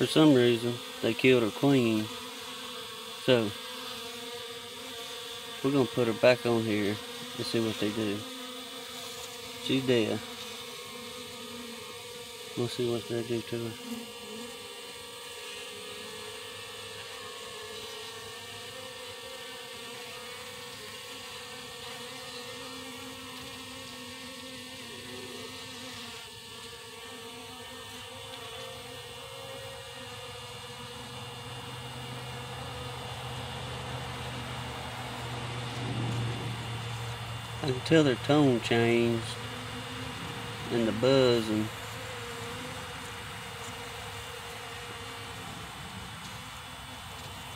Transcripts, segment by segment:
For some reason, they killed her queen. So, we're going to put her back on here and see what they do. She's dead. We'll see what they do to her. Tell their tone changed and the buzz and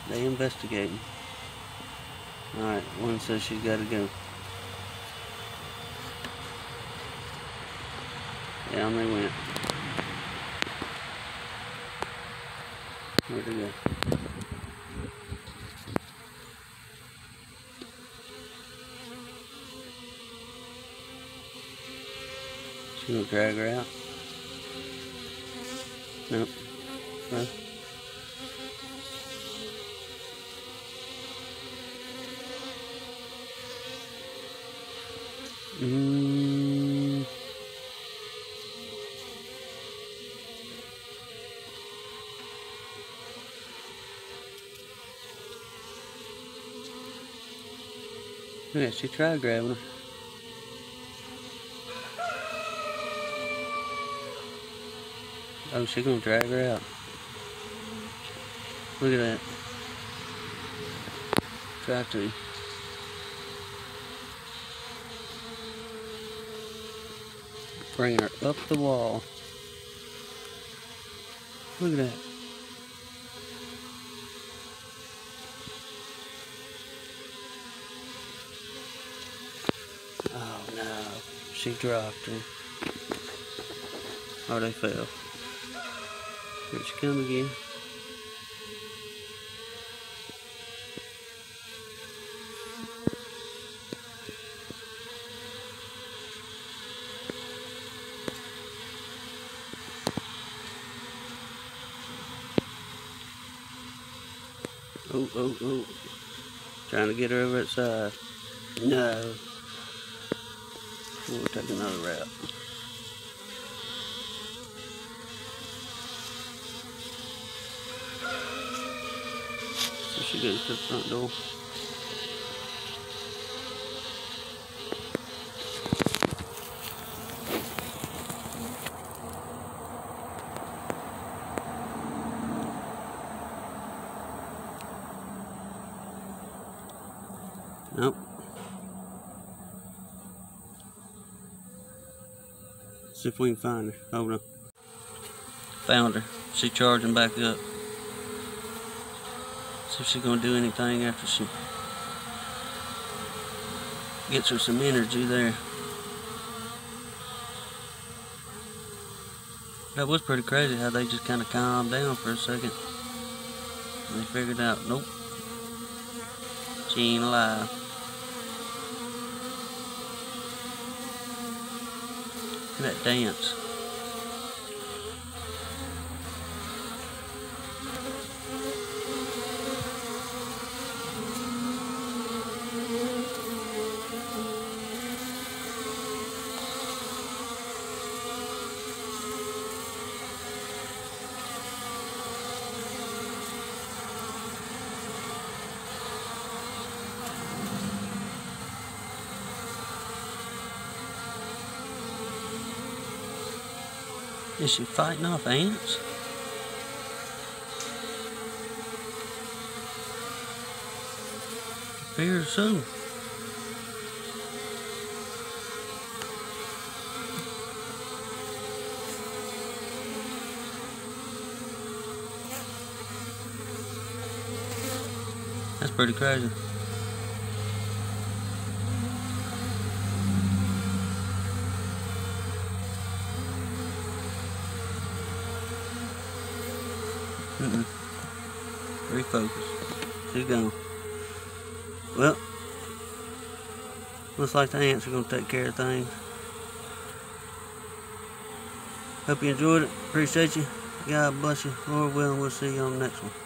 they investigating. Alright, one says she's gotta go. Down they went. Where'd they go? She gonna drag her out? Nope. No. Mm. Yeah, she tried grabbing her. Oh, she gonna drag her out. Look at that. Try to. Bring her up the wall. Look at that. Oh no, she dropped her. Oh, they fell. Come again. Oh, oh, oh. Trying to get her over its side. No. We'll take another route. To the front door. Nope. See if we can find her. Hold on. Found her. She charging back up. See if she's gonna do anything after she gets her some energy there. That was pretty crazy how they just kind of calmed down for a second. And they figured out, nope, she ain't alive. That dance. Is she fighting off ants? Appears so. That's pretty crazy. Mm-mm. Refocus. She's gone. Well, looks like the ants are going to take care of things. Hope you enjoyed it. Appreciate you. God bless you. Lord willing, we'll see you on the next one.